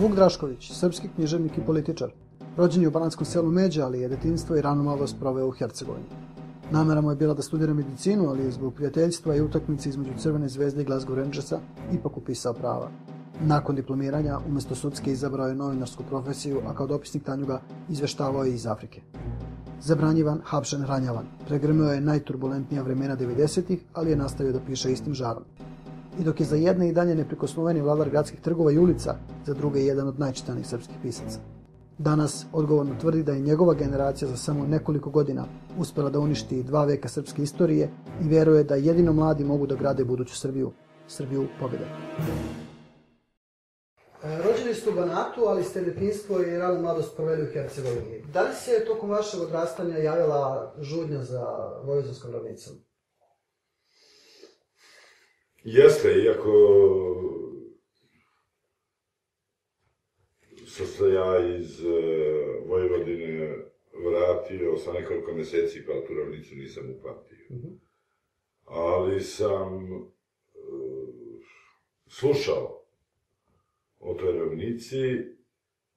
Vuk Drašković, srpski književnik i političar. Rođen je u bananskom selu Međa, ali je detinstvo i ranu mladost proveo u Hercegovini. Namera mu je bila da studira medicinu, ali je zbog prijateljstva i utakmice između Crvene zvezde i Glasgow Rangersa ipak upisao prava. Nakon diplomiranja, umesto sudske izabrao je novinarsku profesiju, a kao dopisnik Tanjuga izveštavao je iz Afrike. Zabranjivan, hapšen, ranjavan. Pregrmeo je najturbulentnija vremena 90-ih, ali je nastavio da piše istim žarom. I dok je za jedne i dalje neprikosnoveni vladar gradskih trgova i ulica, za druge je jedan od najčitanijih srpskih pisaca. Danas odgovorno tvrdi da je njegova generacija za samo nekoliko godina uspela da uništi dva veka srpske istorije i veruje da jedino mladi mogu da grade buduću Srbiju, Srbiju pobjede. E, rođeni ste u Banatu, ali ste detinstvo i rano mladost proveli u Hercegovini. Da li se tokom vašeg odrastanja javila žudnja za vojvođanskom ravnicom? Jeste, iako sam se ja iz uh, Vojvodine vratio sa nekoliko meseci, pa tu ravnicu nisam upatio. Mm -hmm. Ali sam uh, slušao o toj ravnici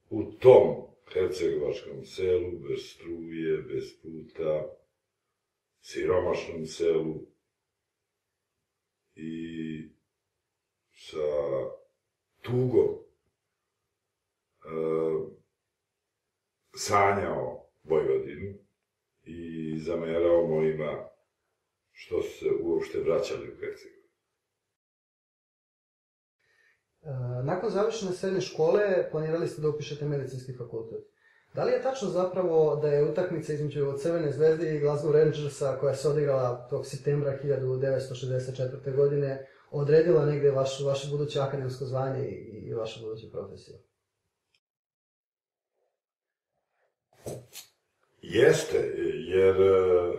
u tom hercegovačkom selu, bez struje, bez puta, siromašnom selu i sa tugom uh, sanjao Vojvodinu i zamerao mojima što su se uopšte vraćali u Hercegovinu. E, nakon završene srednje škole planirali ste da upišete medicinski fakultet. Da li je tačno zapravo da je utakmica između Crvene zvezde i Glasgow Rangersa koja se odigrala tog septembra 1964. godine odredila negde vaš, vaše buduće akademsko zvanje i, i vašu buduću profesiju? Jeste, jer e,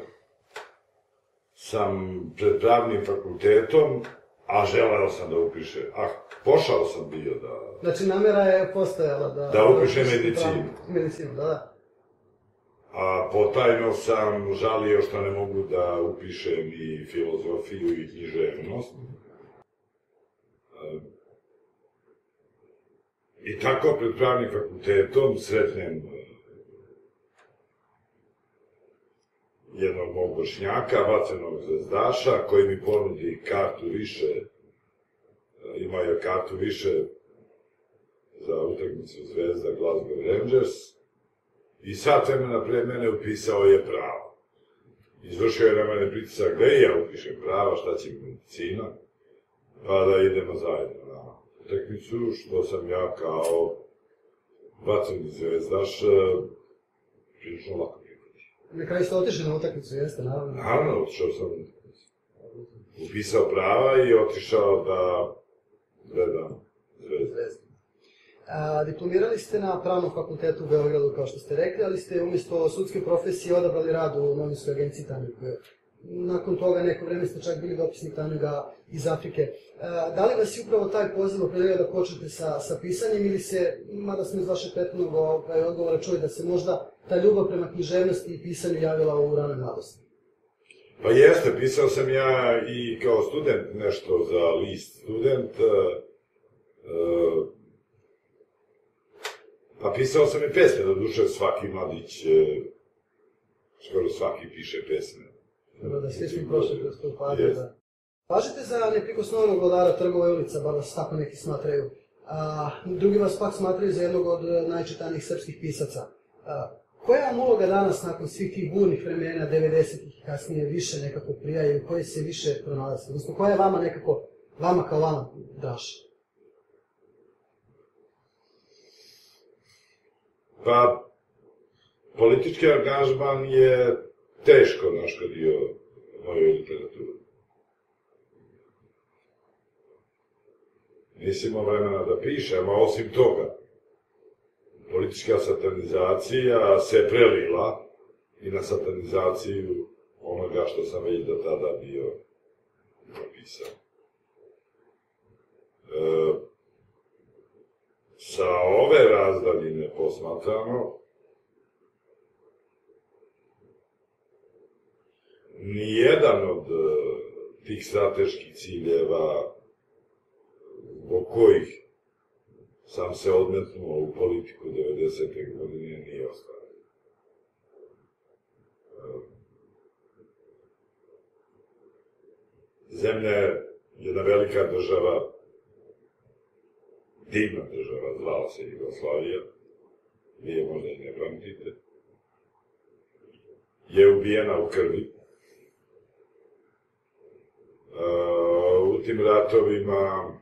sam pred pravnim fakultetom, a želeo sam da upišem, a pošao sam bio da... Znači, namera je postojala da... Da upišem medicinu. Medicinu, da, da. A potajno sam žalio što ne mogu da upišem i filozofiju i književnost. I tako pred pravnim fakultetom sretnem jednog mog vršnjaka, vacenog zvezdaša, koji mi ponudi kartu više, ima je kartu više za utakmicu Zvezda Glasgow Rangers, i sad vremena pre mene upisao je pravo. Izvršio je na mene pritisak da i ja upišem prava, šta će mi medicina, pa da idemo zajedno na utakmicu, što sam ja kao vaceni zvezdaš prilično lako Na kraju ste otišli na utakmicu, jeste, naravno? Naravno, otišao sam. Upisao prava i otišao da gledam zvezdu. zvezdu. A, diplomirali ste na pravnom fakultetu u Beogradu, kao što ste rekli, ali ste umjesto sudske profesije odabrali rad u novinskoj agenciji Tanjug. Nakon toga neko vreme ste čak bili dopisnik Tanjuga iz Afrike. Da li vas je upravo taj poziv opredelio da počnete sa, sa pisanjem ili se, mada smo iz vašeg prethodnog ovaj, odgovora čuli da se možda ta ljubav prema književnosti i pisanju javila u ranoj mladosti? Pa jeste, pisao sam ja i kao student nešto za list student. Uh, pa pisao sam i pesme, do duše svaki mladić, uh, skoro svaki piše pesme. Dobro, da svi smo prošli kroz to padu, da. Važite za neprikosnovnog vladara trgova ulica, bar vas tako neki smatraju. A, drugi vas pak smatraju za jednog od najčitanijih srpskih pisaca. A, Koja vam uloga danas nakon svih tih burnih vremena, 90-ih i kasnije više nekako prijaju, koje se više pronalazite? Odnosno, koja je vama nekako, vama kao vama draša? Pa, politički angažman je teško naškodio moju literaturu. Nisam imao vremena da pišem, a osim toga, politička satanizacija se prelila i na satanizaciju onoga što sam već do tada bio napisao. E, sa ove razdaljine posmatrano, nijedan od e, tih strateških ciljeva zbog kojih sam se odmetnuo u politiku 90. godine, nije ostvario. Zemlja je jedna velika država, divna država, zvala se Jugoslavija, vi je možda i ne pamtite, je ubijena u krvi. u tim ratovima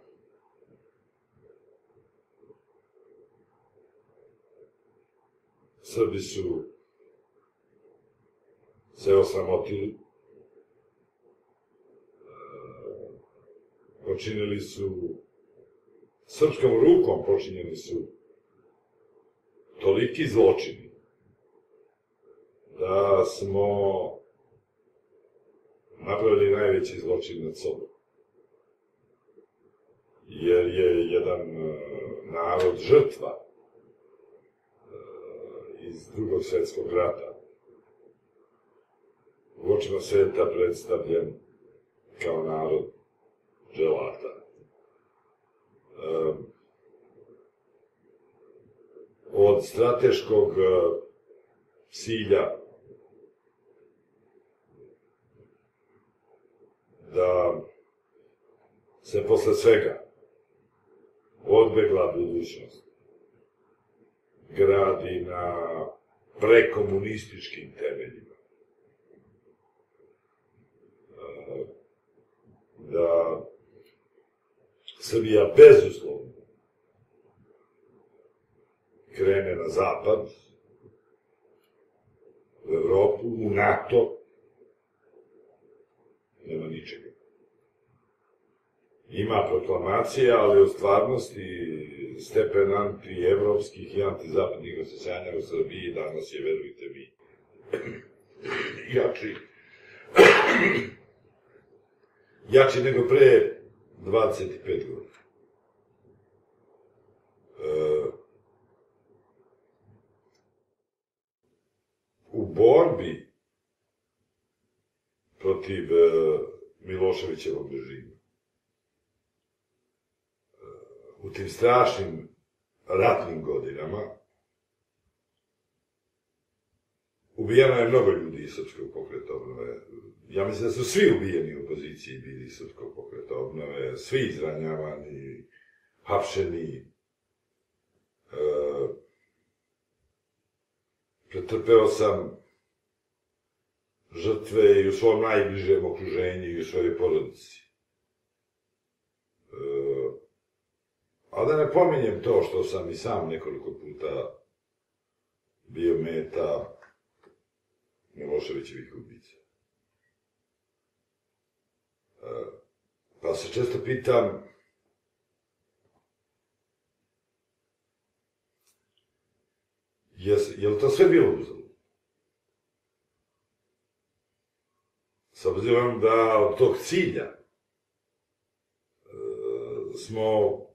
Srbi su se osramotili, počinili su, srpskom rukom počinjeni su toliki zločini, da smo napravili najveći zločin nad sobom. Jer je jedan narod žrtva iz drugog svetskog rata u očima sveta predstavljen kao narod želata. E, od strateškog cilja da se posle svega odbegla budućnost gradi na prekomunističkim temeljima. Da Srbija bezuslovno krene na zapad, u Evropu, u NATO, nema ničega. Ima proklamacija, ali u stvarnosti stepen anti-evropskih i anti-zapadnih osjećanja u Srbiji danas je, verujte mi, jači jači nego pre 25 godina. E, u borbi protiv e, Miloševićevog režima. E, tim strašnim ratnim godinama ubijeno je mnogo ljudi iz Srpskog pokreta obnove. Ja mislim da su svi ubijeni u opoziciji bili iz Srpskog pokreta obnove, svi izranjavani, hapšeni. E, pretrpeo sam žrtve i u svom najbližem okruženju i u svojoj porodici. E, a da ne pominjem to što sam i sam nekoliko puta bio meta Miloševićevih ubica. E, pa se često pitam, je, je li to sve bilo uzalo? S obzirom da od tog cilja e, smo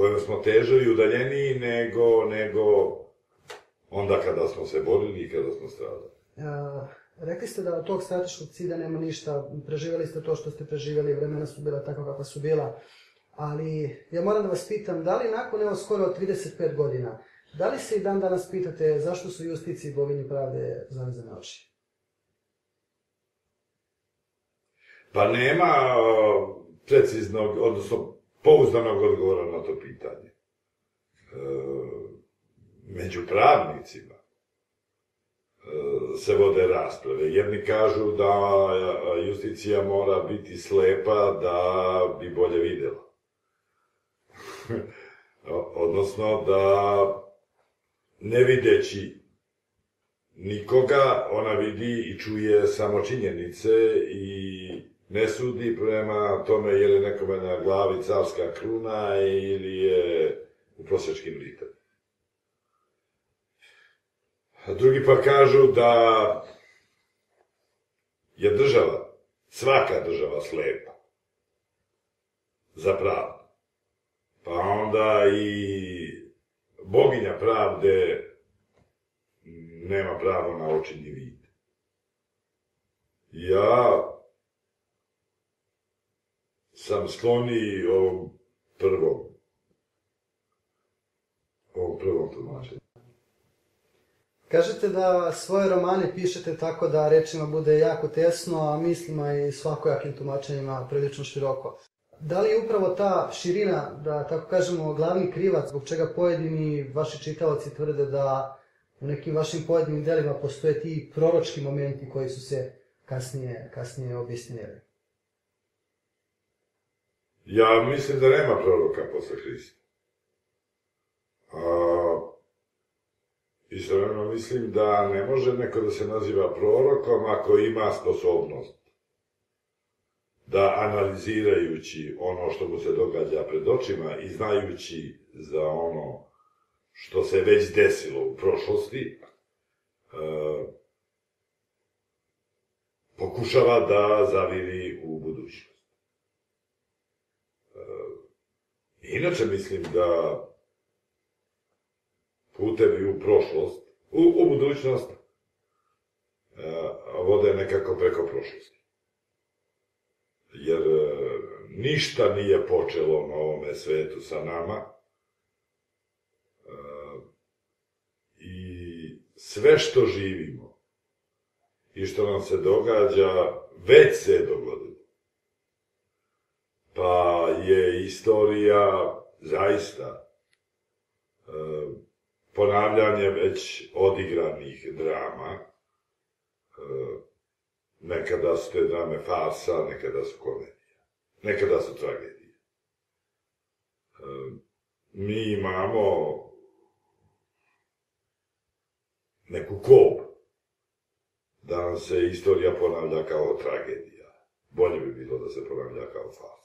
kojem smo teže i udaljeniji nego, nego onda kada smo se borili i kada smo stradali. E, rekli ste da od tog strateškog cilja nema ništa, preživjeli ste to što ste preživjeli, vremena su bila tako kakva su bila, ali ja moram da vas pitam, da li nakon evo skoro 35 godina, Da li se i dan danas pitate zašto su justici i bogini pravde zavezane oči? Pa nema preciznog, odnosno pouzdanog odgovora na to pitanje. E, među pravnicima e, se vode rasprave. Jedni kažu da justicija mora biti slepa da bi bolje videla. Odnosno da ne videći nikoga, ona vidi i čuje samo činjenice i ne sudi prema tome je li nekome na glavi carska kruna ili je u prosječkim litem. Drugi pa kažu da je država, svaka država slepa za pravdu. Pa onda i boginja pravde nema pravo na očinji vid. Ja sam skloni ovom prvom, ovom prvom tumačenju. Kažete da svoje romane pišete tako da rečima bude jako tesno, a mislima i svakojakim tumačenjima prilično široko. Da li je upravo ta širina, da tako kažemo, glavni krivac zbog čega pojedini vaši čitalaci tvrde da u nekim vašim pojedinim delima postoje ti proročki momenti koji su se kasnije, kasnije obistinili? Ja mislim da nema proroka posle Hrista. A, istovremeno mislim da ne može neko da se naziva prorokom ako ima sposobnost da analizirajući ono što mu se događa pred očima i znajući za ono što se već desilo u prošlosti, e, pokušava da zaviri u budućnost. E, inače mislim da putevi u prošlost, u, u budućnost, e, vode nekako preko prošlosti. Jer e, ništa nije počelo na ovome svetu sa nama, e, i sve što živimo i što nam se događa, već se dogodilo. Pa je istorija zaista ponavljanje već odigranih drama. E, nekada su te drame farsa, nekada su komedije. Nekada su tragedije. E, mi imamo neku kop da se istorija ponavlja kao tragedija. Bolje bi bilo da se ponavlja kao farsa.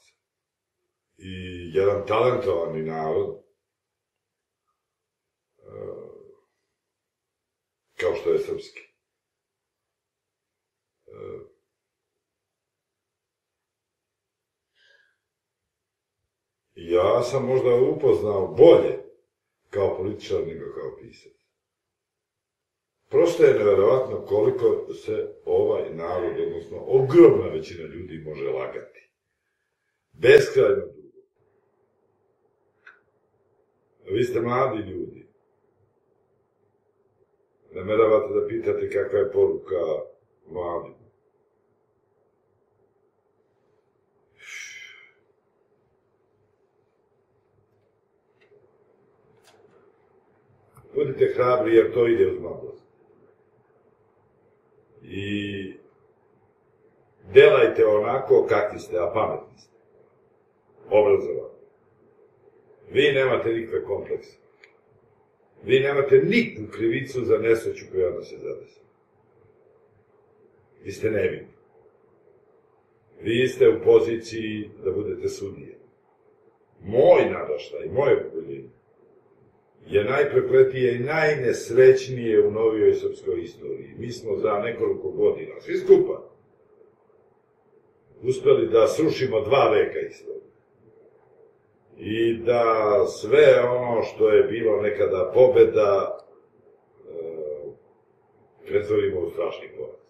I jedan talentovani narod kao što je srpski. Ja sam možda upoznao bolje kao političar nego kao pisac. Prosto je neverovatno koliko se ovaj narod, odnosno ogromna većina ljudi može lagati. Beskrajno Vi ste mladi ljudi nameravate da pitate kakva je poruka mladima. Budite hrabri jer to ide uz mladost. I delajte onako kakvi ste, a pametni ste. Obrazovani. Vi nemate nikakve komplekse. Vi nemate nikakvu krivicu za nesreću koja nas je zadesila. Vi ste nevini. Vi ste u poziciji da budete sudije. Moj nadaštaj, moje pokoljenje, je najprepletije i najnesrećnije u novijoj srpskoj istoriji. Mi smo za nekoliko godina, svi skupa, uspeli da srušimo dva veka istorije i da sve ono što je bilo nekada pobeda e, pretvorimo u strašni poraz.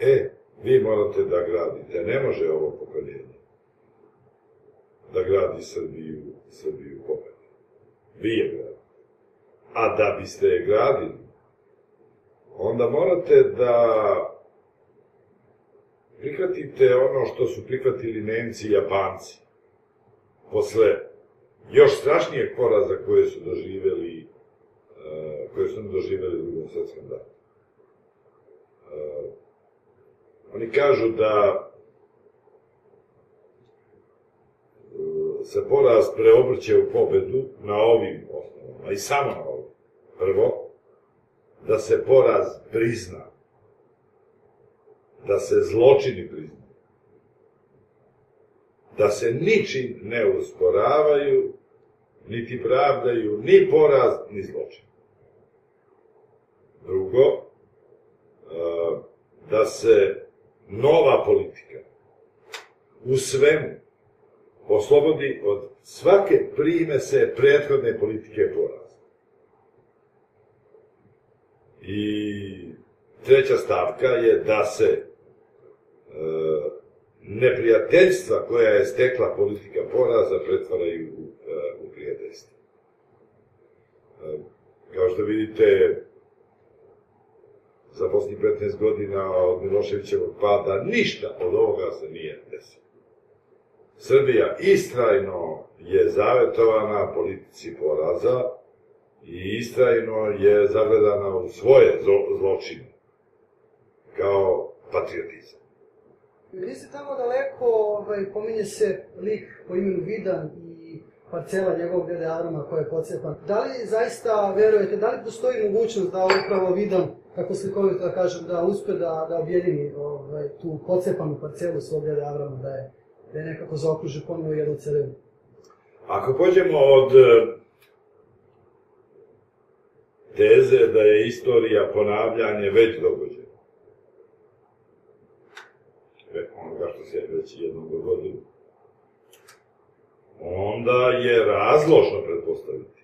E, vi morate da gradite, ne može ovo pokoljenje da gradi Srbiju, Srbiju pobeda. Vi je gradite. A da biste je gradili, onda morate da prihvatite ono što su prihvatili Nemci i Japanci posle još strašnijeg poraza koje su doživeli uh, koje su doživeli u drugom svetskom ratu. Uh, oni kažu da uh, se poraz preobrće u pobedu na ovim osnovama i samo na ovim. Prvo, da se poraz prizna, da se zločini prizna da se ničim ne usporavaju, niti pravdaju ni poraz, ni zločin. Drugo, da se nova politika u svemu oslobodi od svake primese prethodne politike poraza. I treća stavka je da se neprijateljstva koja je stekla politika poraza pretvaraju u, u prijateljstvo. Kao što vidite, za posljednjih 15 godina od Miloševićevog pada, ništa od ovoga se nije desilo. Srbija istrajno je zavetovana politici poraza i istrajno je zagledana u svoje zločine kao patriotizam. Niste tamo daleko, ovaj, pominje se lik po imenu Vidan i parcela njegovog dede Aroma koja je pocepan. Da li zaista verujete, da li postoji mogućnost da upravo Vidan, kako slikovito da kažem, da uspe da, da objedini ovaj, tu pocepanu parcelu svog dede Avrama, da je, da je nekako zaokruži ponovo jednu celinu? Ako pođemo od e, teze da je istorija ponavljanje već dogođena, onoga što se već jednom dogodilo, onda je razložno pretpostaviti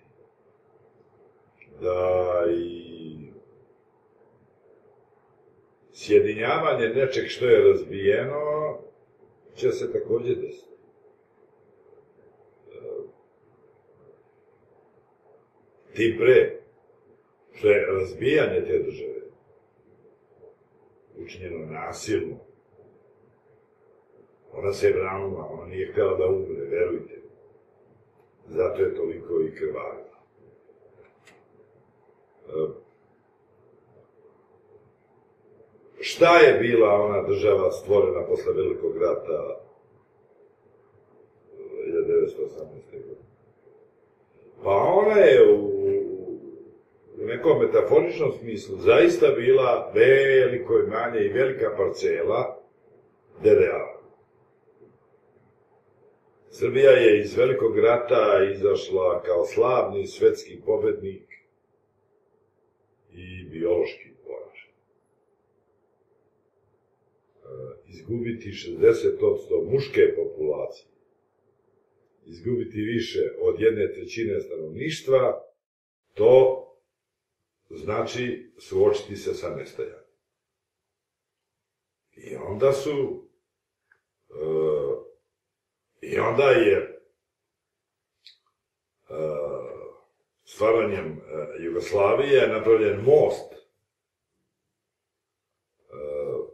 da i sjedinjavanje nečeg što je razbijeno će se takođe desiti. Tim pre, što je razbijanje te države učinjeno nasilno, Ona se branila, ona nije htjela da umre, verujte. Zato je toliko i krvarila. E, šta je bila ona država stvorena posle velikog rata 1918. godine? Pa ona je u, u nekom metaforičnom smislu zaista bila veliko imanje i velika parcela DDA. Srbija je iz velikog rata izašla kao slavni svetski pobednik i biološki poražen. E, izgubiti 60% muške populacije, izgubiti više od jedne trećine stanovništva, to znači suočiti se sa nestajanjem. I onda su I onda je uh, stvaranjem uh, Jugoslavije napravljen most uh,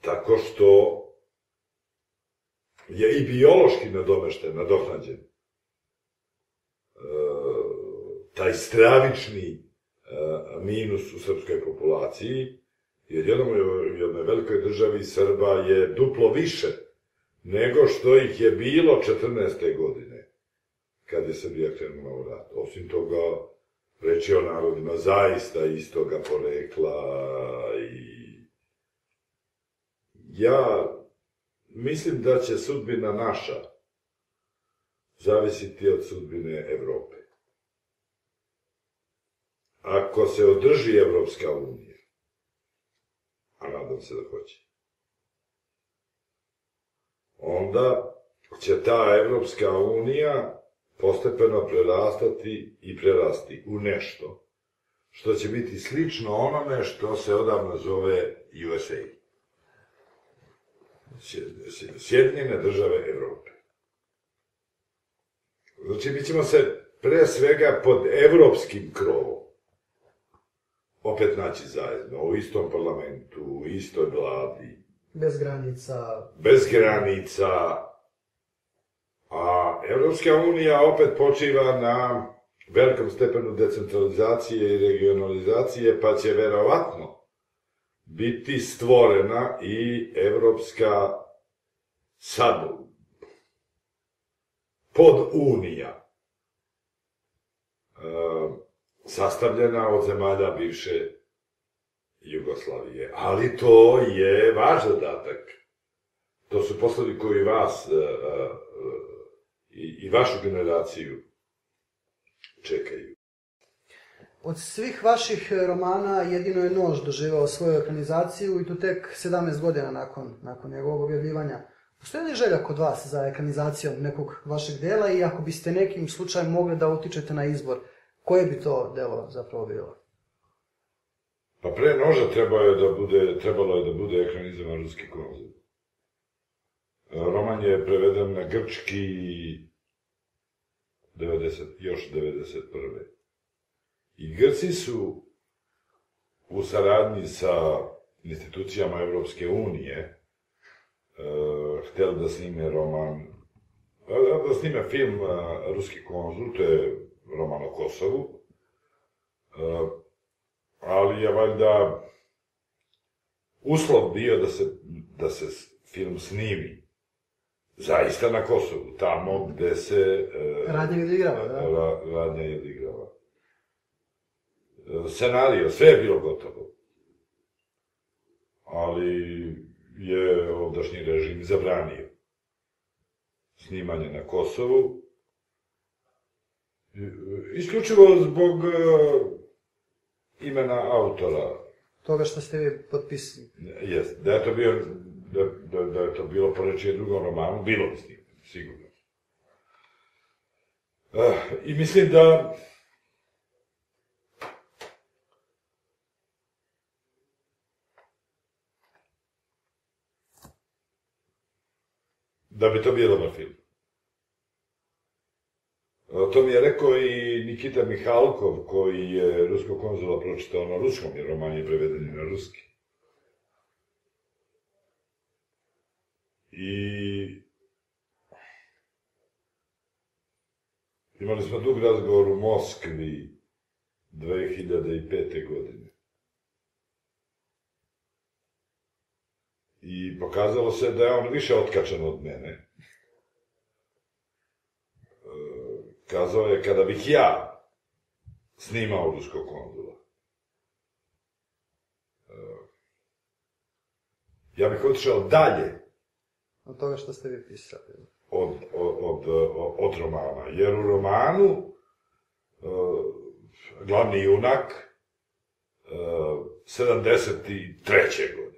tako što je i biološki nadomešten, nadoknađen. Taj stravični minus u srpskoj populaciji, jer jednom u jednoj velikoj državi Srba je duplo više nego što ih je bilo 14. godine, kad je Srbija krenula u rat. Osim toga, reći o narodima zaista istoga porekla i ja mislim da će sudbina naša zavisiti od sudbine Evrope. Ako se održi Evropska unija, a nadam se da hoće, onda će ta Evropska unija postepeno prerastati i prerasti u nešto što će biti slično onome što se odavno zove USA. Sjedinjene države Evrope. Znači, mi ćemo se pre svega pod evropskim krovom opet naći zajedno, u istom parlamentu, u istoj vladi, Bez granica. Bez granica. A Evropska unija opet počiva na velikom stepenu decentralizacije i regionalizacije, pa će verovatno biti stvorena i Evropska sad pod unija e, sastavljena od zemalja bivše Jugoslavije. Ali to je vaš zadatak. To su poslovi koji vas uh, uh, i, i vašu generaciju čekaju. Od svih vaših romana jedino je Nož doživao svoju ekranizaciju i to tek 17 godina nakon, nakon njegovog objavljivanja. Postoje li želja kod vas za ekranizacijom nekog vašeg dela i ako biste nekim slučajem mogli da utičete na izbor, koje bi to delo zapravo bilo? Pa pre noža trebalo je da bude, trebalo je da bude ekranizovan ruski konzul. Roman je preveden na grčki 90, još 91. I Grci su u saradnji sa institucijama Evropske unije uh, hteli da snime roman, da snime film uh, Ruski konzul, to je roman o Kosovu, uh, ali je valjda uslov bio da se, da se film snimi zaista na Kosovu, tamo gde se... Uh, radnja je odigrava, da? Ra, radnja je odigrava. Scenario, sve je bilo gotovo. Ali je ovdašnji režim zabranio snimanje na Kosovu. Isključivo zbog imena autora. Toga što ste vi potpisali. Jes, da je to bio, da, da, da je to bilo po reći drugom romanu, bilo bi snimljeno, sigurno. Uh, I mislim da da bi to bio dobar film. To mi je rekao i Nikita Mihalkov, koji je ruskog konzula pročitao na ruskom, jer roman je preveden na ruski. I imali smo dug razgovor u Moskvi 2005. godine. I pokazalo se da je on više otkačan od mene. E, kazao je, kada bih ja snimao ruskog konzula, e, ja bih otišao dalje od toga što ste vi pisali. Od, od, od, od romana. Jer u romanu uh, glavni junak uh, 73. godine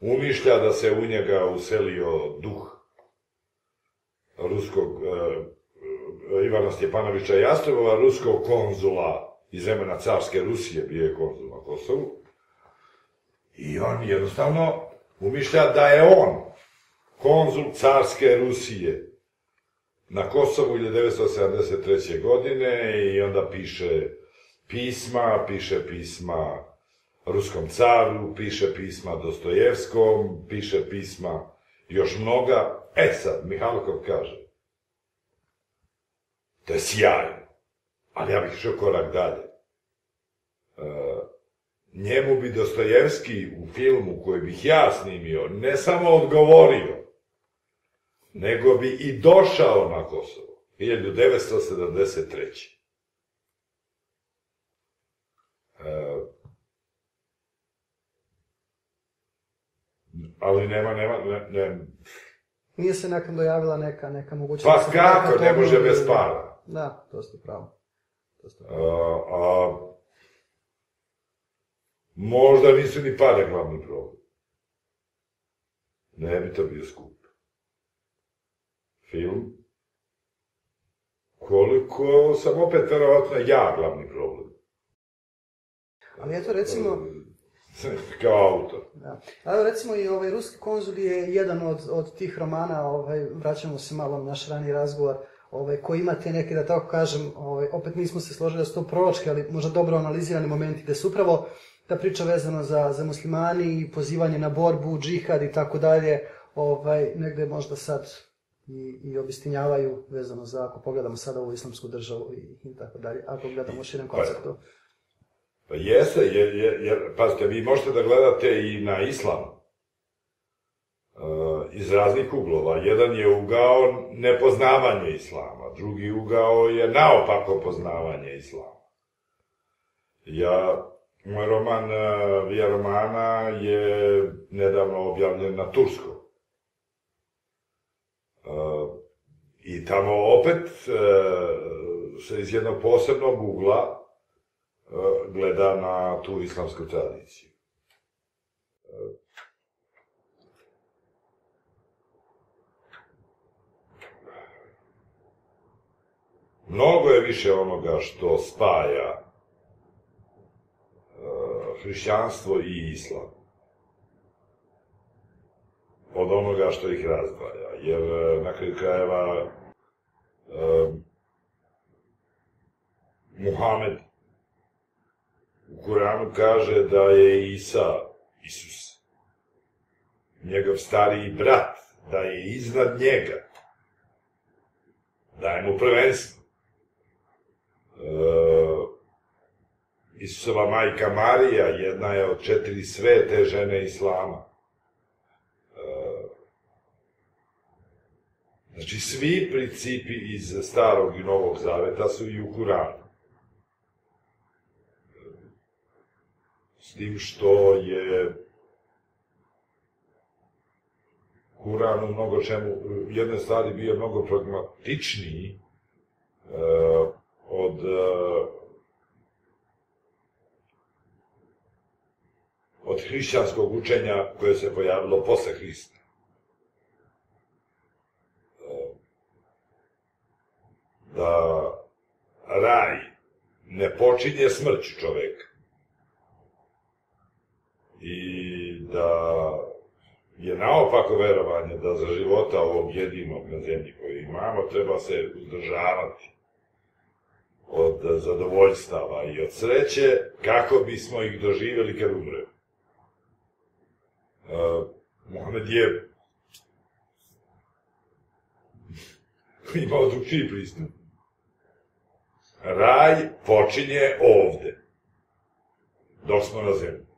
umišlja da se u njega uselio duh ruskog uh, Ivana Stjepanovića Jastrebova, ruskog konzula iz vremena carske Rusije, bio je konzul na Kosovu. I on jednostavno umišlja da je on konzul carske Rusije na Kosovu 1973. godine i onda piše pisma, piše pisma ruskom caru, piše pisma Dostojevskom, piše pisma još mnoga. E sad, Mihalkov kaže, to je sjajno, ali ja bih išao korak dalje. E, njemu bi Dostojevski u filmu koji bih ja snimio ne samo odgovorio, nego bi i došao na Kosovo. 1973. E, ali nema, nema, ne, ne. Nije se nekam dojavila neka, neka mogućnost. Pa kako, ne može bez para. Da, to ste pravo. To ste pravo. A, a, možda nisu ni pare glavni problem. Ne bi to bio skup. Film. Koliko sam opet verovatno ja glavni problem. Ali eto recimo, kao autor. Da. A recimo i ovaj ruski konzul je jedan od, od tih romana, ovaj, vraćamo se malo na naš rani razgovor, ovaj, koji imate neke, da tako kažem, ovaj, opet nismo se složili da su to proročke, ali možda dobro analizirani momenti, gde su upravo ta priča vezano za, za muslimani i pozivanje na borbu, džihad i tako dalje, ovaj, negde možda sad i, i obistinjavaju vezano za, ako pogledamo sada ovu islamsku državu i, i tako dalje, ako gledamo u širem pa konceptu. Pa, jeste, jer, jer, jer, pazite, vi možete da gledate i na islam. Uh, iz raznih uglova. Jedan je ugao nepoznavanje islama, drugi ugao je naopako poznavanje islama. Ja, moj roman uh, Via Romana je nedavno objavljen na Turskom. Uh, I tamo opet uh, se iz jednog posebnog ugla gleda na tu islamsku tradiciju. Mnogo je više onoga što spaja hrišćanstvo i islam. Od onoga što ih razdvaja. Jer e, na kraju krajeva um, Muhamed u kaže da je Isa, Isus, njegov stariji brat, da je iznad njega, daje mu prvenstvo. E, Isusova majka Marija, jedna je od četiri svete žene Islama. E, znači, svi principi iz starog i novog zaveta su i u Kuranu. S tim što je Kuran u mnogo čemu, jedne stvari bio mnogo pragmatičniji uh, od uh, od hrišćanskog učenja koje se pojavilo posle Hrista. Uh, da raj ne počinje smrću čoveka i da je naopako verovanje da za života ovog jedinog na zemlji koji imamo treba se uzdržavati od zadovoljstava i od sreće kako bismo ih doživjeli kad umremo. Uh, Mohamed je imao drugčiji pristup. Raj počinje ovde, dok smo na zemlji.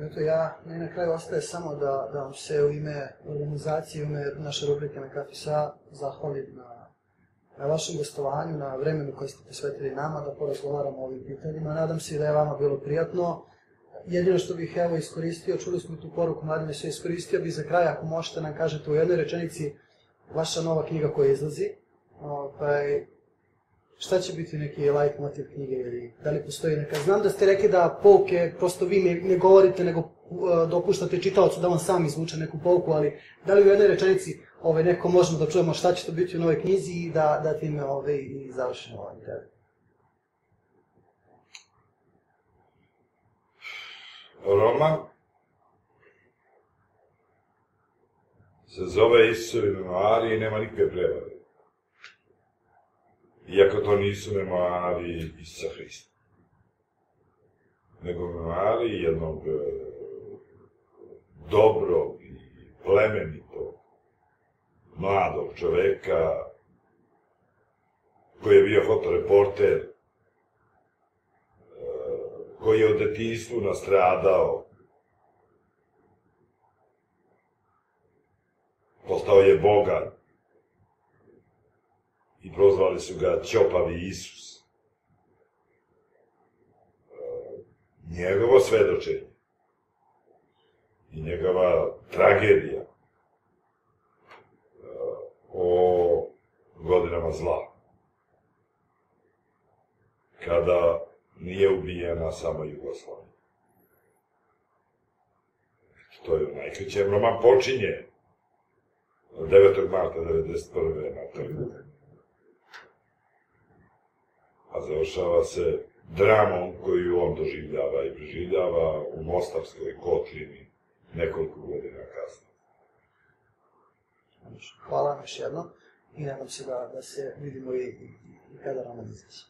Eto, ja ne na kraju ostaje samo da, da vam se u ime organizacije, u ime naše rubrike na Kafisa zahvalim na, na vašem gostovanju, na vremenu koje ste posvetili nama da porazgovaramo o ovim pitanjima. Nadam se da je vama bilo prijatno. Jedino što bih evo iskoristio, čuli smo tu poruku mladine, sve iskoristio bih za kraj, ako možete nam kažete u jednoj rečenici vaša nova knjiga koja izlazi. Ovaj, šta će biti neki light motiv knjige ili da li postoji neka... Znam da ste rekli da pouke, prosto vi ne, ne govorite, nego uh, dopuštate čitaocu da on sam izvuče neku pouku, ali da li u jednoj rečenici ovaj, neko možemo da čujemo šta će to biti u novoj knjizi i da, da time ovaj, i završimo ovaj intervju. Roman se zove Isusovi memoari i nema nikakve prevare iako to nisu memoari Isusa Hrista. Nego memoari jednog e, dobrog i plemenitog mladog čoveka koji je bio fotoreporter, e, koji je od detinstvu nastradao, postao je bogat, i prozvali su ga Ćopavi Isus. E, njegovo svedočenje i njegova tragedija e, o godinama zla. Kada nije ubijena samo Jugoslavija. To je najkraćem roman počinje 9. marta 1991. na trgu završava se dramom koju on doživljava i preživljava u Mostarskoj kotlini nekoliko godina kasnije. Hvala vam još jednom i nadam se da, da se vidimo i kada nam izaći.